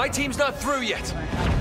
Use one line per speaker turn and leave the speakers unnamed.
My team's not through yet.